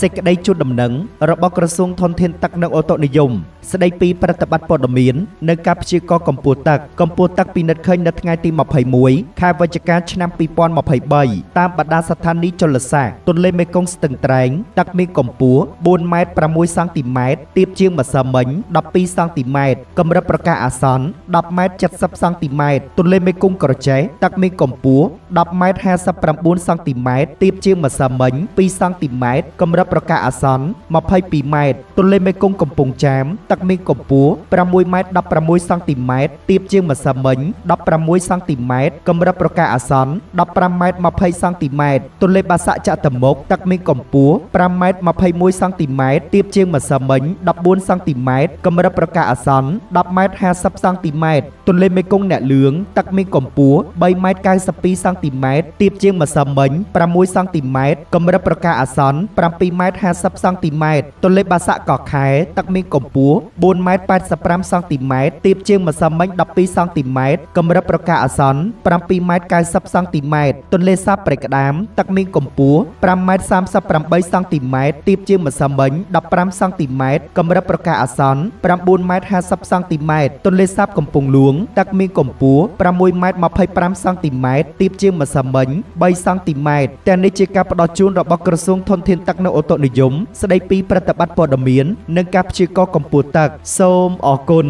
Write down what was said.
សេចក្តីជូនដំណឹងរបស់ក្រសួងធនធានទឹកនិងអូតូនិយម ស្តីពីប្រតិបត្តិព័ត៌មាននិងការព្យាករណ៍កម្ពស់ទឹកកម្ពស់ទឹកពិនិត្យឃើញនៅថ្ងៃទី21ខែវិច្ឆិកាឆ្នាំ2023តាមបណ្ដាស្ថានីយជលសាស្ត្រទន្លេមេគង្គស្ទឹងត្រែងទឹកមានកម្ពស់4ម៉ែត្រ6សង់ទីម៉ែត្រទាបជាងម្សិលមិញ12សង់ទីម៉ែត្រកម្រិតប្រកាសអាសន្ន10ម៉ែត្រ70សង់ទីម៉ែត្រទន្លេមេគង្គក្រចេះទឹកមានកម្ពស់10ម៉ែត្រ59សង់ទីម៉ែត្រទាបជាងម្សិលមិញ2សង់ទីម៉ែត្រកម្រិតប្រកាសអាសន្ន22ម៉ែត្រទន្លេមេគង្គកំពង់ចាមទឹកមានកម្ពស់6ម៉ែត្រ16សង់ទីម៉ែត្រទាបជាងម្សិលមិញ16សង់ទីម៉ែត្រកម្រិតប្រកាសអាសន្ន15ម៉ែត្រ20សង់ទីម៉ែត្រទន្លេបាសាក់ចតុមុខទឹកមានកម្ពស់5ម៉ែត្រ21សង់ទីម៉ែត្រទាបជាងម្សិលមិញ14សង់ទីម៉ែត្រកម្រិតប្រកាសអាសន្ន10ម៉ែត្រ50សង់ទីម៉ែត្រទន្លេមេគង្គអ្នកលឿងទឹកមានកម្ពស់3ម៉ែត្រ92សង់ទីម៉ែត្រទាបជាងម្សិលមិញ6សង់ទីម៉ែត្រកម្រិតប្រកាសអាសន្ន7ម៉ែត្រ50សង់ទីម៉ែត្រទន្លេបាសាក់កោះខែទឹកមានកម្ពស់4ម៉ែត្រ85សង់ទីម៉ែត្រទាបជាងម្សិលមិញ12សង់ទីម៉ែត្រកម្រិតប្រកាសអាសន្ន7ម៉ែត្រ90សង់ទីម៉ែត្រទន្លេសាបព្រៃក្តាមទឹកមានកម្ពស់5ម៉ែត្រ38សង់ទីម៉ែត្រទាបជាងម្សិលមិញ15សង់ទីម៉ែត្រកម្រិតប្រកាសអាសន្ន9ម៉ែត្រ50សង់ទីម៉ែត្រទន្លេសាបកំពង់លួងទឹកមានកម្ពស់6ម៉ែត្រ25សង់ទីម៉ែត្រទាបជាងម្សិលមិញ3សង់ទីម៉ែត្រទាំងនេះជាការផ្ដល់ជូនរបស់ក្រសួងធនធានទឹកនិងអូតូនិយមស្ដីពីប្រតិបត្តិព័ត៌មាននិងការព្យាករណ៍កម្ពស់ទឹក សូមអរគុណ